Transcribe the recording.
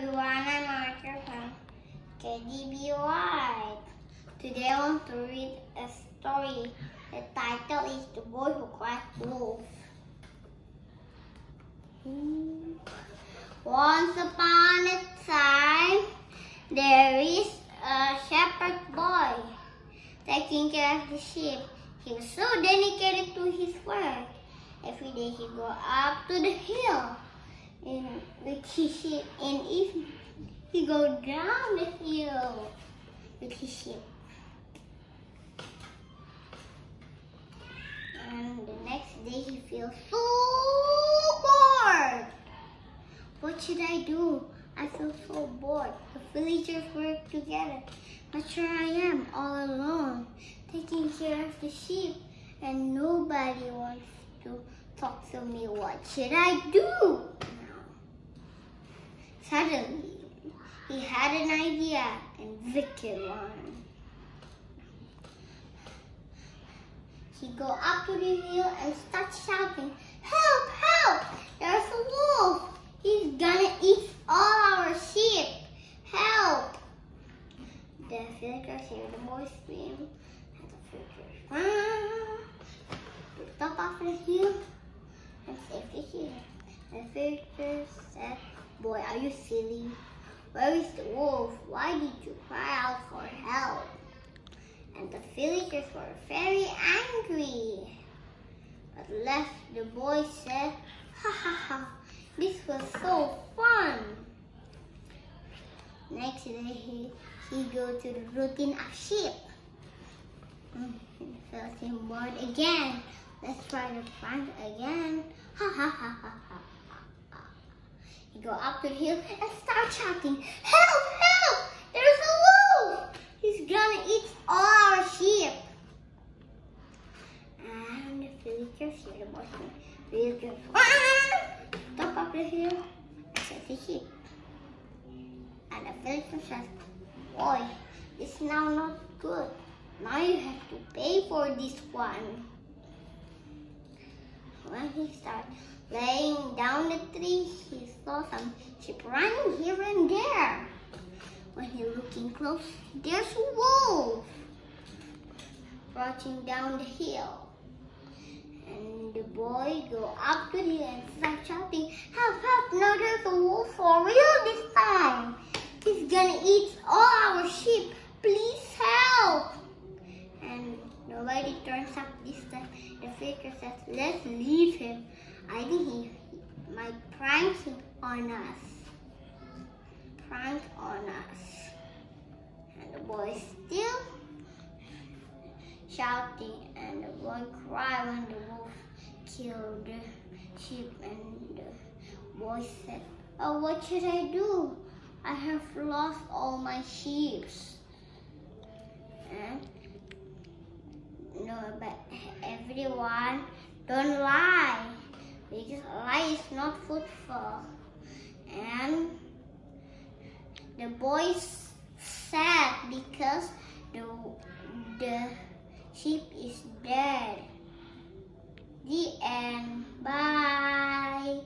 everyone, I'm Archer from KDB. Today I want to read a story. The title is The Boy Who Cried Wolf. Once upon a time, there is a shepherd boy taking care of the sheep. He was so dedicated to his work. Every day he go up to the hill in his sheep, and if he go down the hill his sheep. And the next day he feels so bored. What should I do? I feel so bored. The villagers work together. But sure I am all alone, taking care of the sheep, and nobody wants to talk to me. What should I do? Suddenly, he had an idea, and wicked one. He go up to the hill and start shouting, Help! Help! There's a wolf! He's gonna eat all our sheep! Help! The villagers hear the boy scream, and the villagers run to the the hill and save here. The villagers said, Boy, are you silly? Where is the wolf? Why did you cry out for help? And the villagers were very angry. But left the boy said, Ha ha ha, this was so fun. Next day he, he go to the routine of sheep. Mm, felt him bored again. Let's try the prank again. Ha ha ha ha ha. Go up the hill and start shouting, Help! Help! There's a wolf! He's gonna eat all our sheep. And the villagers hear the voice. Villagers top of the hill and set the sheep. And the villager says, Boy, is now not good. Now you have to pay for this one. When he starts laying down the tree, he saw some sheep running here and there. When he looking close, there's a wolf crouching down the hill. And the boy go up to hill and start shouting, Help, help, no, there's a wolf for real this time. He's gonna eat all our sheep. Please nobody turns up this time. The figure says, let's leave him. I think he might prank him on us. Prank on us. And the boy is still shouting and the boy cried when the wolf killed the sheep and the boy said, Oh, what should I do? I have lost all my sheep. And no, but everyone don't lie because lie is not fruitful. And the boy's sad because the the sheep is dead. The end. Bye.